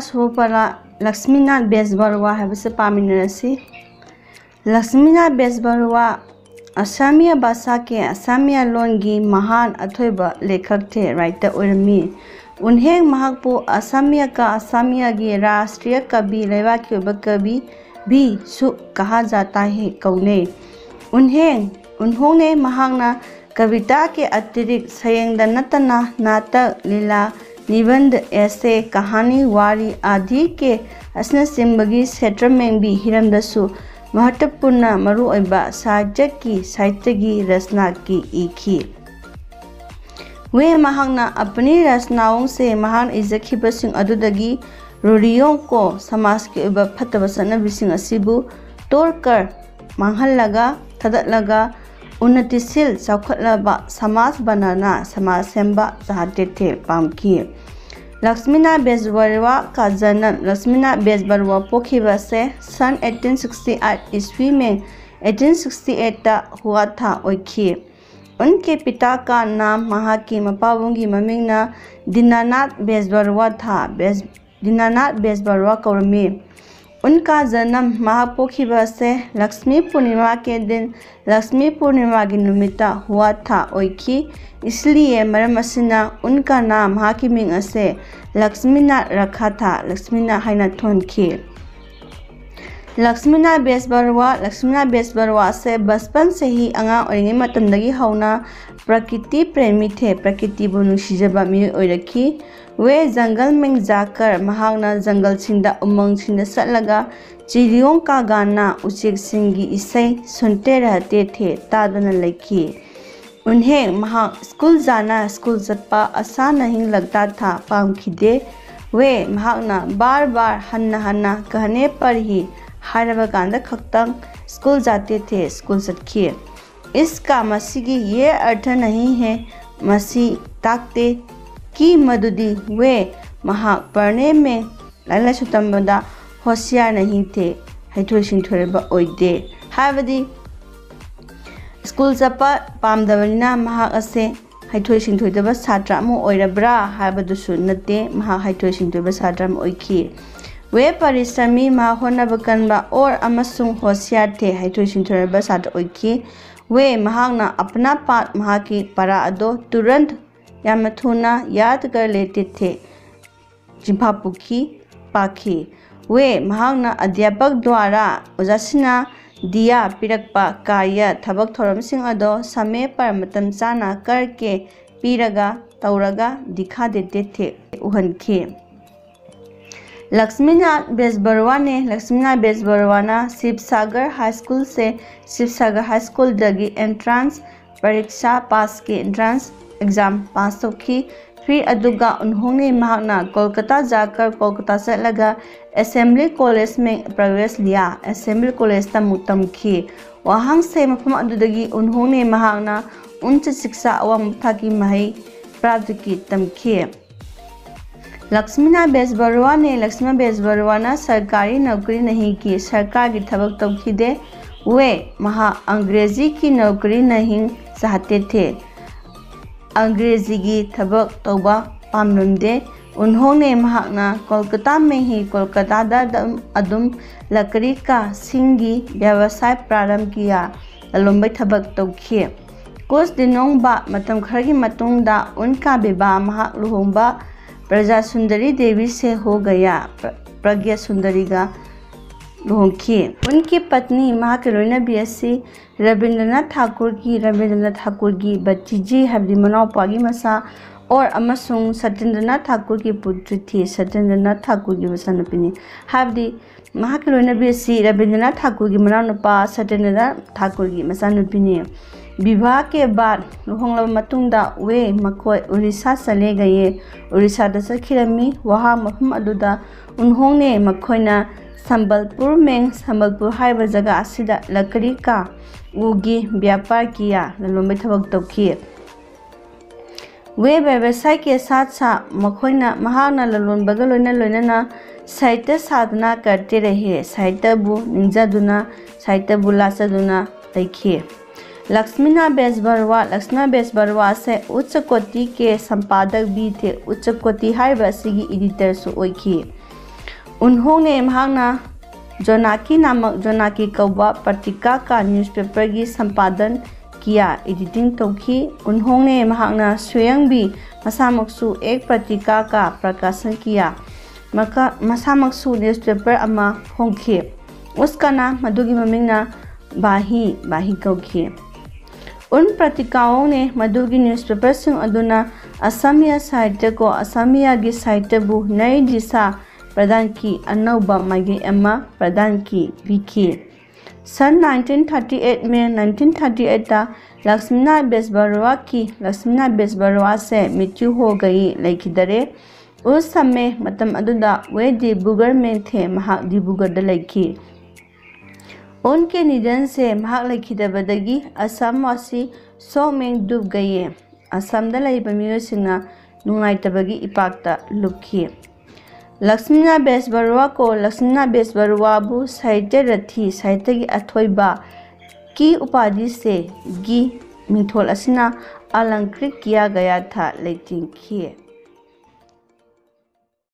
सुबपला लक्ष्मीनाथ बेजबरवा है पानी लक्ष्मीनाथ बेजबरवा असमिया भाषा के असमिया लोन की महान अथब लेखक थे राइटर उन्हें महापू असमिया का असमिया की राष्ट्रीय कवि रेवा के कवि भी सु कहा जाता है कौने उन्हें उन्होंने महाना कविता के अतिरिक्त सयंग नतना नाटक लीला निबंध ऐसे कहानी वारी आदि के असनसिंबगी क्षेत्र में भी हिरमदसु महत्वपूर्ण मरुओइबा साहित्य की साहित्य की रचना की इखी वे महांगना अपनी रचनाओं से महान इजखिबसिंग अदुदगी, रूढ़ियों को समाज के उब फतब सनबिसिंग असिबु, तोड़कर मांगहलगा थदलगा लक्ष्मीनाथ बेजबरवा का जन्म लक्ष्मीनाथ बेजबरवा पोखिबा से सन 1868 ईस्वी में 1868 हुआ था ओखी उनके पिता का नाम महा की मपावों की मम्मी ममिंगना दीनानाथ बेजबरवा था। बेज दीनानाथ बेजबरवा कौरमी। उनका जन्म महापोखिबा से लक्ष्मी पूर्णिमा के दिन लक्ष्मी पूर्णिमा की निमित्त हुआ था, ओखी। इसलिए मरम उनका नाम हाकिमिंग से लक्ष्मीनाथ रखा था। लक्ष्मीनाथ है थोनखी लक्ष्मीनाथ बेसबरवा लक्ष्मीनाथ बेसबरवा से बचपन से ही अंगा होना प्रकृति प्रेमी थे प्रकृति नुसीजब रखी वे जंगल में जाकर जंगल उमंग चलगा चिड़ियों का गाना उचेक इसे सुनते रहते थे लिखी उन्हें स्कूल जाना स्कूल चप्पा आसान नहीं लगता था पामखिदे वे बार बार हन्ना हन्ना कहने पर ही खतंग स्कूल जाते थे, स्कूल चटखिए इसका मसीगी ये अर्थ नहीं है मसी ताकते कि मदुदी वे महा पढ़ने में लाला सुतंबदा होशियार नहीं थे। हैथोई सिंथोरबा ओइदे हाबदी स्कूल चप्पा पामदबनिना महाक असे हैथोई सिंथोइदबा छात्र अमो ओइरब्रा हाबदुसु नते महा हैथोई सिंथोइबा छात्र ओइखी वे परिश्रमी मा होनब कनबा और अमसुंग होशियार सिंथोरब सात वे महागना अपना पाठ महा की परा अदो तुरंत याम थुना याद कर लेते थे जिम्फा पुखी वे अध्यापक द्वारा ओजासिना दिया पिरकपा कार्य थबक थोरमसिंग अदो समय पर मतम चाना करके पीरगा तौरगा दिखा देते थे उहनखे लक्ष्मीनाथ बेजबरवा ने लक्ष्मीनाथ बेजबरवा ने शिव सागर हाई स्कूल से शिव सागर हाई स्कूल दगी एंट्रांस परीक्षा पास की एंट्रांस एग्ज़ाम पास की। फिर अदुगा उन्होंने महाना कोलकाता जाकर कोलकाता से लगा असेंबली कॉलेज में प्रवेश लिया। असेंबली कॉलेज तम की। वहाँ से मफम अदुदगी उन्होंने महाना उच्च शिक्षा अवम की महई प्राप्त की तमखी लक्ष्मीनाथ बेजबरुआ ने लक्ष्मण बेजबरुआ ने सरकारी नौकरी नहीं की। सरकार की थबक तौखीदे वे महा अंग्रेज़ी की नौकरी नहीं चाहते थे। अंग्रेज़ी की थबक तौबा पामनुंदे उन्होंने महाना कोलकाता में ही कोलकाता अदुम लकड़ी का सिंगी व्यवसाय प्रारंभ किया। ललोंबई थबक तौखी कुछ दिनों बाद मतम खर की मतुंगदा उनका विवाह महा लुहोंबा प्रजा सुंदरी देवी से हो गया प्रज्ञा सुंदरी का लुहोंखी उनकी पत्नी माँ के लोनबी असी रविंद्रनाथ ठाकुर की, रविंद्रनाथ ठाकुर की बच्ची जी हबदी मसा और अमसुंग सत्येंद्रनाथ ठाकुर की पुत्री थी। सत्येंद्रनाथ ठाकुर की मसानुपिनी लोनबी असी रविंद्रनाथ ठाकुर की मनानुपा सत्येंद्रनाथ ठाकुर की मसानुपिनी विवाह के बाद लुहोंग वे मकोय उड़ीसा चले गए उड़ीसा चखिरमी वहाँ मफम उन्होंने मखोना संबलपुर में संबलपुर है जगह लकड़ी का उगी व्यापार किया ललोंबे थबक तौखी वे व्यवसाय के साथ साथ मखोना महाना लोना साहित्य साधना करते रहे साहित्य बु निंजादुना साहित्य बु लासदुना देखिए लक्ष्मीना बेस बरुआ लक्ष्मीना बेस बरुआ से उच्च कोटि के संपादक भी थे। उच्च कोटि हाइबसिगी एडिटर सु ओइखी उन्होंने महाना जोनाकी नामक, जोनाकी कौबा पत्रिका का न्यूज़पेपर की संपादन किया। एडिटिंग तौखी उन्होंने महाना स्वयं भी मसामकसु एक पत्रिका का प्रकाशन किया। मका, मसामकसु न्यूज़पेपर अमा होंखे उसका नाम मधुगी ममिंगना बाही बाही कौखी उन पत्रिकाओं ने मधुगी न्यूज़पेपर सिंह अदुना असमिया साहित्य को असमिया की साहित्य बु नई दिशा प्रदान की अनौबा माइगे अमा प्रदान की विखी सन 1938 में 1938 ता लक्ष्मीना बेसबरुआ की लक्ष्मीना बेसबरुआ से मृत्यु हो गई, लेखिदरे। उस समय मतम अदुदा वे डिब्रूगढ़ में थे महा डिब्रूगढ़ लेखी। उनके निधन से लेखिदबदगी असम वासी सोमें डूब गए असम मियोसिंगना नुंगाइतबगी इपाकता लुखी लक्ष्मीना बेसबरुआ को लक्ष्मीना बेसबरुआबु साहित्य रथी, साहित्य की अथोइबा की उपाधि से गी मिथोल अलंकृत किया गया था, लेकिन